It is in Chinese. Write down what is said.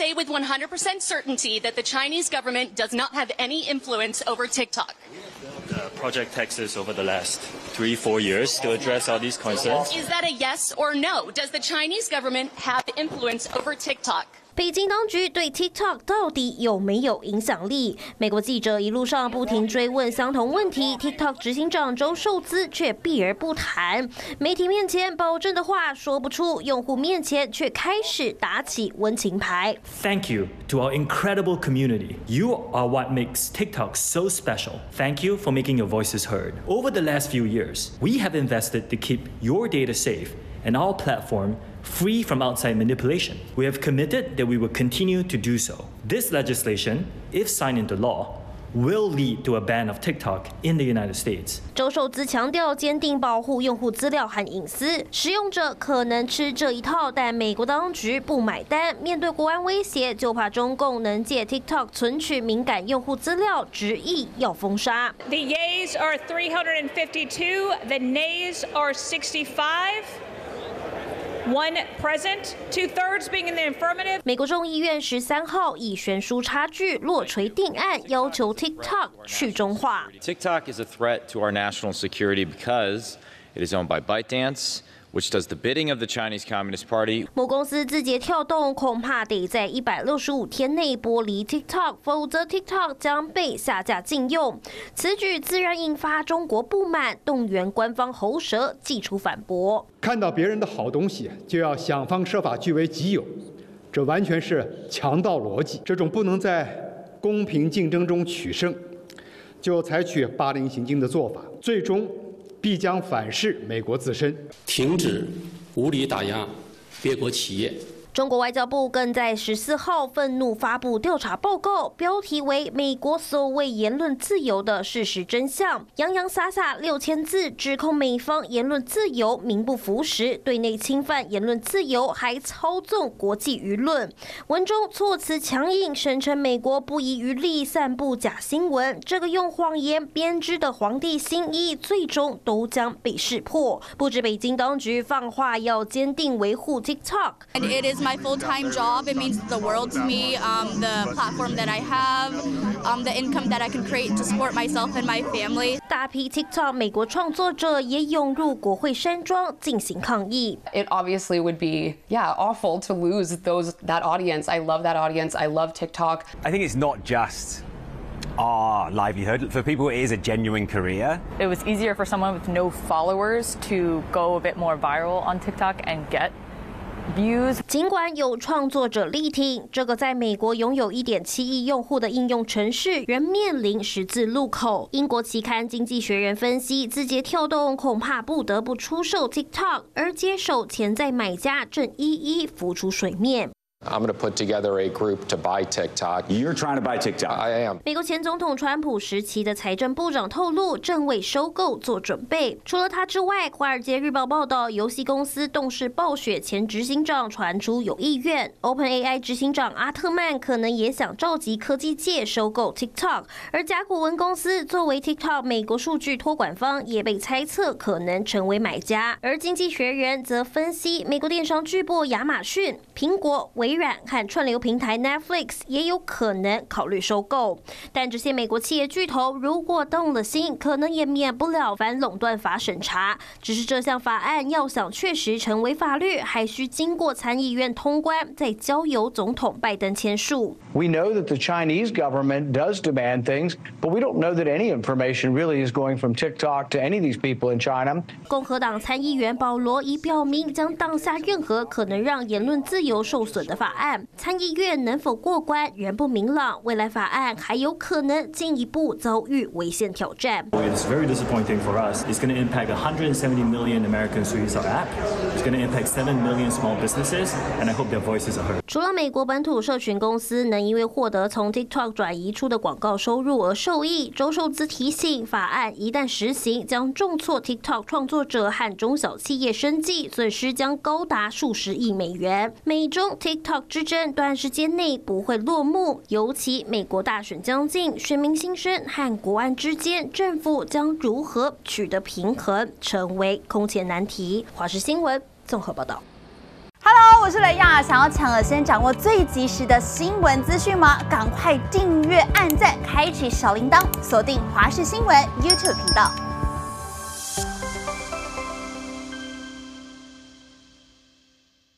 say with 100% certainty that the Chinese government does not have any influence over TikTok? Uh, Project Texas over the last three, four years to address all these concerns. Is that a yes or no? Does the Chinese government have influence over TikTok? 北京当局对 TikTok 到底有没有影响力？美国记者一路上不停追问相同问题，TikTok 执行长周受资却避而不谈。媒体面前保证的话说不出，用户面前却开始打起温情牌。Thank you to our incredible community. You are what makes TikTok so special. Thank you for making your voices heard. Over the last few years, we have invested to keep your data safe and our platform free from outside manipulation. We have committed that we will continue to do so. This legislation, if signed into law, will lead to a ban of TikTok in the United States. 周受资强调坚定保护用户资料和隐私，使用者可能吃这一套，但美国当局不买单。面对国安威胁，就怕中共能借 TikTok 存取敏感用户资料，执意要封杀。The yeas are 352, the nays are 65. One present, two thirds being in the affirmative. 美国众议院十三号以悬殊差距落锤定案，要求 TikTok 去中化。 TikTok is a threat to our national security because it is owned by ByteDance, Which does the bidding of the Chinese Communist Party. 某公司字节跳动恐怕得在一百六十五天内剥离 TikTok，否则 TikTok 将被下架禁用。此举自然引发中国不满，动员官方喉舌祭出反驳。看到别人的好东西，就要想方设法据为己有，这完全是强盗逻辑。这种不能在公平竞争中取胜，就采取霸凌行径的做法，最终必将反噬美国自身。停止无理打压别国企业。中国外交部更在十四号愤怒发布调查报告，标题为《美国所谓言论自由的事实真相》，洋洋洒洒六千字，指控美方言论自由名不符实，对内侵犯言论自由，还操纵国际舆论。文中措辞强硬，声称美国不遗余力散布假新闻，这个用谎言编织的皇帝新衣，最终都将被识破。不止北京当局放话要坚定维护 TikTok。And it is my full-time job. It means the world to me. Um, the platform that I have, um, the income that I can create to support myself and my family. 大批 TikTok 美国创作者也涌入国会山庄进行抗议。 It obviously would be, yeah, awful to lose those that audience. I love that audience. I love TikTok. I think it's not just our livelihood. For people, it is a genuine career. It was easier for someone with no followers to go a bit more viral on TikTok and get views. 尽管有创作者力挺，这个在美国拥有一点七亿用户的应用程式仍面临十字路口。英国期刊《经济学人》分析，字节跳动恐怕不得不出售 TikTok，而接手潜在买家正一一浮出水面。I'm going to put together a group to buy TikTok. You're trying to buy TikTok. I am. 美国前总统川普时期的财政部长透露，正为收购做准备。除了他之外，《华尔街日报》报道，游戏公司动视暴雪前执行长传出有意愿，OpenAI 执行长阿特曼可能也想召集科技界收购 TikTok。而甲骨文公司作为 TikTok 美国数据托管方，也被猜测可能成为买家。而经济学人则分析，美国电商巨擘亚马逊、苹果、微软和串流平台 Netflix 也有可能考虑收购。但这些美国企业巨头如果动了心，可能也免不了反垄断法审查。只是这项法案要想确实成为法律，还需经过参议院通关，再交由总统拜登签署。We know that the Chinese government does demand things, but we don't know that any information really is going from TikTok to any of these people in China. 共和党参议员保罗已表明将当下任何可能让言论自由受损的法案。参议院能否过关仍不明朗，未来法案还有可能进一步遭遇违宪挑战。It's very disappointing for us. It's going to impact 170 million Americans who use our app. It's going to impact 7 million small businesses, and I hope their voices are heard. 除了美国本土社群公司能因为获得从 TikTok 转移出的广告收入而受益，周受资提醒，法案一旦实行，将重挫 TikTok 创作者和中小企业生计，损失将高达数十亿美元。美中 TikTok 之争短时间内不会落幕，尤其美国大选将近，选民心声和国安之间，政府将如何取得平衡，成为空前难题。华视新闻综合报道。Hello，我是雷亚。想要抢了先掌握最及时的新闻资讯吗？赶快订阅、按赞、开启小铃铛，锁定华视新闻 YouTube 频道。